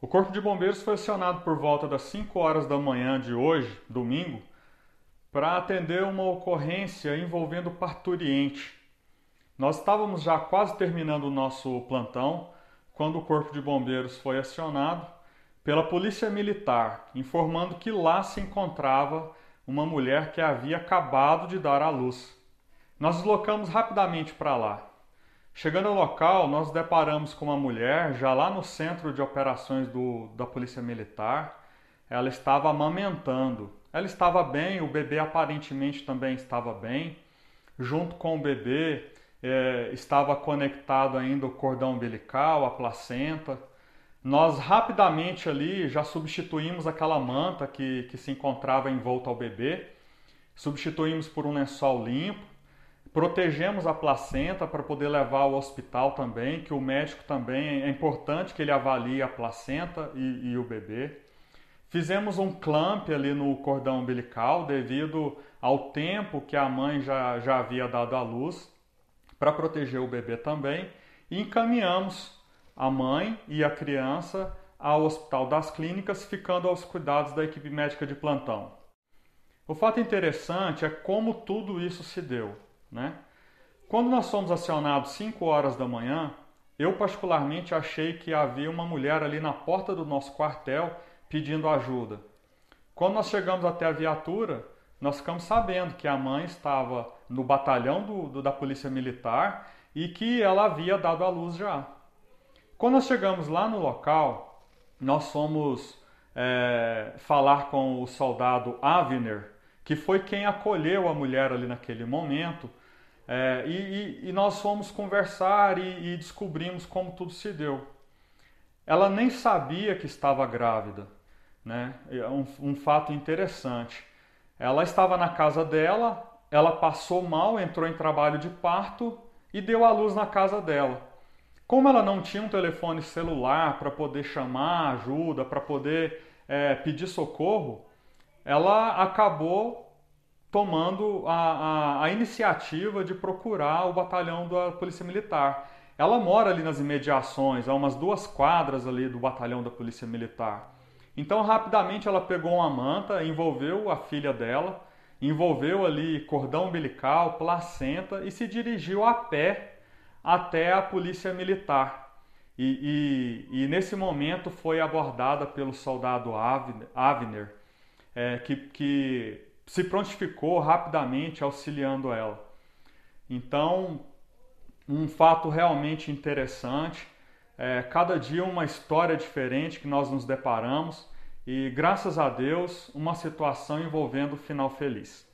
O Corpo de Bombeiros foi acionado por volta das 5 horas da manhã de hoje, domingo, para atender uma ocorrência envolvendo parturiente. Nós estávamos já quase terminando o nosso plantão quando o Corpo de Bombeiros foi acionado pela Polícia Militar, informando que lá se encontrava uma mulher que havia acabado de dar à luz. Nós deslocamos rapidamente para lá. Chegando ao local, nós deparamos com uma mulher já lá no centro de operações do, da Polícia Militar. Ela estava amamentando. Ela estava bem, o bebê aparentemente também estava bem. Junto com o bebê é, estava conectado ainda o cordão umbilical, a placenta. Nós rapidamente ali já substituímos aquela manta que, que se encontrava envolta ao bebê, substituímos por um lençol limpo Protegemos a placenta para poder levar ao hospital também, que o médico também é importante que ele avalie a placenta e, e o bebê. Fizemos um clamp ali no cordão umbilical devido ao tempo que a mãe já, já havia dado à luz para proteger o bebê também e encaminhamos a mãe e a criança ao Hospital das Clínicas, ficando aos cuidados da equipe médica de plantão. O fato interessante é como tudo isso se deu. Né? Quando nós fomos acionados 5 horas da manhã, eu particularmente achei que havia uma mulher ali na porta do nosso quartel pedindo ajuda. Quando nós chegamos até a viatura, nós ficamos sabendo que a mãe estava no batalhão do, do, da Polícia Militar e que ela havia dado à luz já. Quando nós chegamos lá no local, nós fomos é, falar com o soldado Avner, que foi quem acolheu a mulher ali naquele momento é, e, e, e, nós fomos conversar e, e, descobrimos como tudo se deu. Ela nem sabia que estava grávida, né? É um, um fato interessante. Ela estava na casa dela, ela passou mal, entrou em trabalho de parto e deu à luz na casa dela. Como ela não tinha um telefone celular para poder chamar ajuda, para poder é, pedir socorro, ela acabou tomando a, a, a, iniciativa de procurar o batalhão da Polícia Militar. Ela mora ali nas imediações, a umas duas quadras ali do batalhão da Polícia Militar. Então, rapidamente, ela pegou uma manta, envolveu a filha dela, envolveu ali cordão umbilical, placenta e se dirigiu a pé até a Polícia Militar. E, e, e nesse momento foi abordada pelo soldado Avner, é, que, que se prontificou rapidamente auxiliando ela. Então, um fato realmente interessante. É, cada dia uma história diferente que nós nos deparamos e, graças a Deus, uma situação envolvendo o final feliz.